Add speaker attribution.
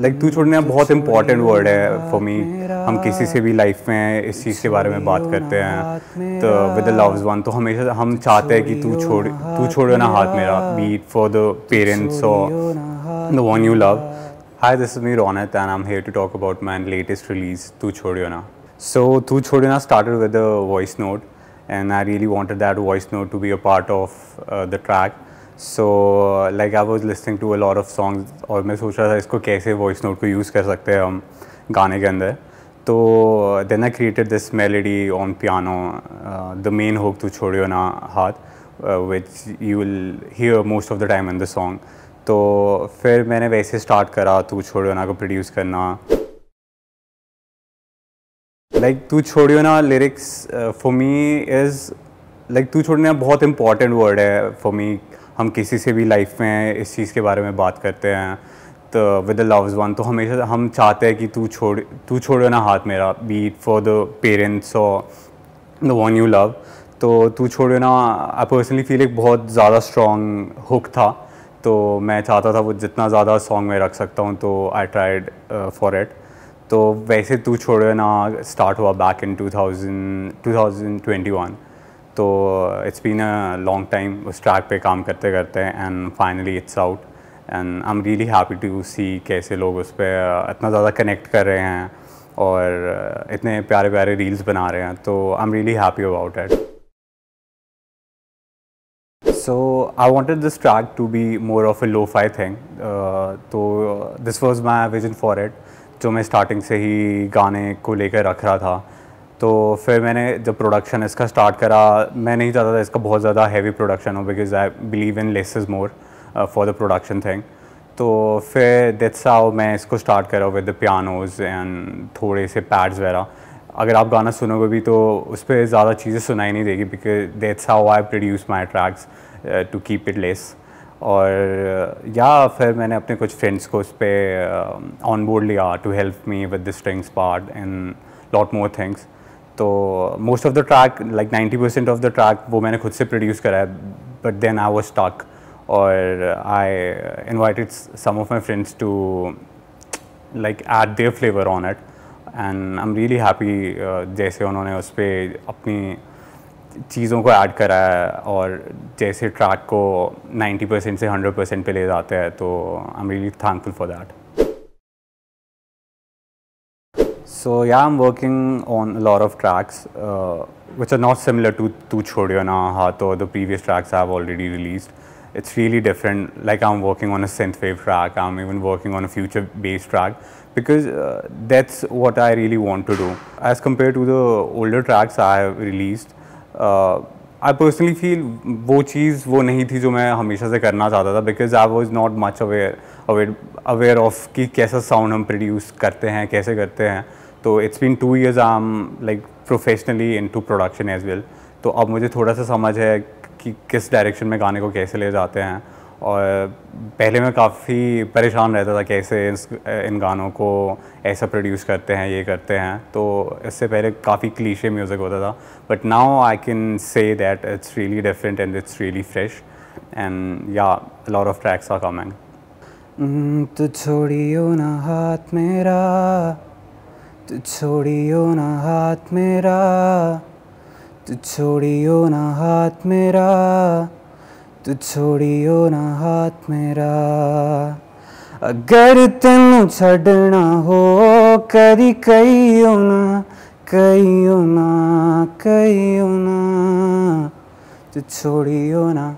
Speaker 1: Like तू छोड़ना बहुत इम्पोर्टेंट वर्ड है फॉर मी हम किसी से भी लाइफ में इस चीज़ के बारे में बात करते हैं। तो विद द लव्स वन तो हमेशा हम चाहते हैं कि तू छोड़ तू छोड़ो ना हाथ मेरा बीट फॉर द पेरेंट्स और the one you love hi this me Ron and I am here to talk about my latest release तू छोड़ो ना। सो तू छोड़ो ना start with the voice note and I really wanted that voice note to be a part of the track so like I was listening to a lot of songs और मैं सोच रहा था इसको कैसे वॉइस नोट को use कर सकते हैं हम गाने के अंदर। तो then I created this melody on piano the main hook to छोड़ियो ना, हाथ which you will hear most of the time in the song तो फिर मैंने वैसे स्टार्ट करा, तू छोड़ियो ना को प्रोड्यूस करना। लाइक तू छोड़ियो ना lyrics for me is like तू छोड़ना बहुत इंपॉर्टेंट वर्ड है फॉर मी हम किसी से भी लाइफ में इस चीज़ के बारे में बात करते हैं तो विद द लव्स वन तो हमेशा हम चाहते हैं कि तू छोड़, तू छोड़ो ना हाथ मेरा बीट फॉर द पेरेंट्स और द वन यू लव तो तू छोड़ो ना। आई पर्सनली फील एक बहुत ज़्यादा स्ट्रॉन्ग हुक था तो मैं चाहता था वो जितना ज़्यादा सॉन्ग में रख सकता हूँ तो आई ट्राइड फॉर इट तो वैसे तू छोड़ो ना स्टार्ट हुआ बैक इन 2000 2021 तो it's been a long time उस ट्रैक पे काम करते करते and finally it's out and I am really happy to see कैसे लोग उस पर इतना ज़्यादा कनेक्ट कर रहे हैं और इतने प्यारे प्यारे रील्स बना रहे हैं. तो I am really happy about it so I wanted this track to be more of a lo fi thing तो this was my vision for it जो मैं स्टार्टिंग से ही गाने को लेकर रख रहा था. तो फिर मैंने जब प्रोडक्शन इसका स्टार्ट करा, मैं नहीं चाहता था इसका बहुत ज़्यादा हैवी प्रोडक्शन हो because I believe in less is more for the production thing तो फिर दैट्स हाउ मैं इसको स्टार्ट करा विद द पियानोज एंड थोड़े से पैड्स वगैरह। अगर आप गाना सुनोगे भी तो उस पर ज़्यादा चीज़ें सुनाई नहीं देगी because that's how I produce my tracks to keep it less और या फिर मैंने अपने कुछ फ्रेंड्स को उस पर ऑन बोर्ड लिया to help me with the strings part and lot more things तो most of the track like 90 percent of the track वो मैंने खुद से प्रोड्यूस करा है but then I was stuck और I invited some of my friends to like add their flavour on it and I am really happy जैसे उन्होंने उस पर अपनी चीज़ों को ऐड करा है और जैसे ट्रैक को 90 परसेंट से 100 परसेंट पे ले जाते हैं तो I am really thankful for that So yeah, I'm working on a lot of tracks uh, which are not similar to Tu Chhodyo Na Haath or the previous tracks I've already released. It's really different. Like I'm working on a synthwave track. I'm even working on a future bass track because uh, that's what I really want to do. As compared to the older tracks I have released, uh, I personally feel वो चीज़ वो नहीं थी जो मैं हमेशा से करना चाहता था because I was not much aware aware aware of कि कैसा साउंड हम प्रोड्यूस करते हैं कैसे करते हैं तो it's been two years I am like professionally into production as well तो अब मुझे थोड़ा सा समझ है कि किस डायरेक्शन में गाने को कैसे ले जाते हैं। और पहले मैं काफ़ी परेशान रहता था कैसे इस, इन गानों को ऐसा प्रोड्यूस करते हैं, ये करते हैं। तो इससे पहले काफ़ी क्लीशे म्यूज़िक होता था। But now I can say that it's really different and it's really fresh and yeah lot of tracks are coming
Speaker 2: तो छोड़ियो ना हाथ मेरा। तू छोड़ियो ना हाथ मेरा, तू छोड़ियो ना हाथ मेरा, तू छोड़ियो ना हाथ मेरा। अगर तेन छड़ना हो करी कहियो ना कहियो ना कहियो ना, तू छोड़ियो ना।